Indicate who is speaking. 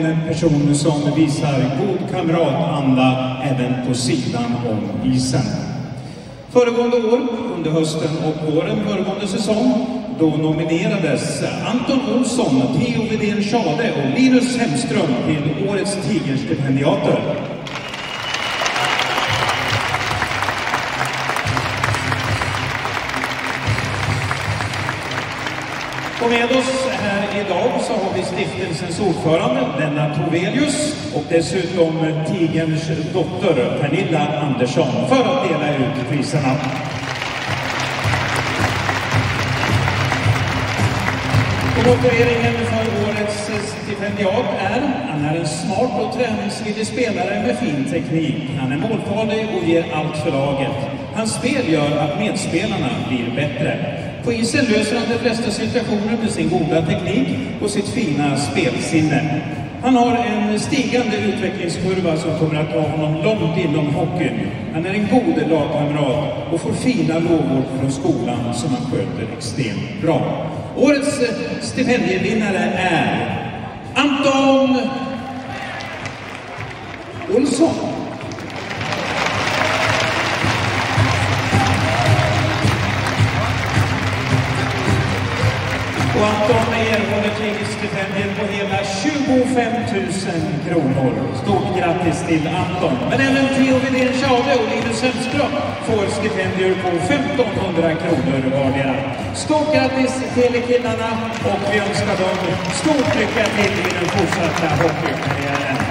Speaker 1: En person som visar god kamratanda även på sidan om isen. Föregående år, under hösten och våren föregående säsong, då nominerades Anton Olsson, Theo Widén Schade och Linus Hemström till Årets Tigerstipendiater. Och med oss här idag så har vi stiftelsens ordförande Lennart Tovelius och dessutom Tigerns dotter Pernilla Andersson för att dela ut priserna. Och motiveringen för årets stipendiat är han är en smart och träningsvillig spelare med fin teknik. Han är målfarlig och ger allt för laget. Hans spel gör att medspelarna blir bättre. På isen löser han de flesta situationer med sin goda teknik och sitt fina spelsinne. Han har en stigande utvecklingskurva som kommer att ta honom långt inom hockeyn. Han är en god lagkamrat och får fina lovord från skolan som han sköter extremt bra. Årets eh, stipendievinnare är Anton Olsson. Och Anton erhåller Tigerstipendiet på hela 25 000 kronor. Stort grattis till Anton. Men även Theo Widén Schade och Linus Hemström får stipendier på 1500 kronor vardera. Stort grattis till killarna och vi önskar dem stort lycka till i den fortsatta hockeykarriären.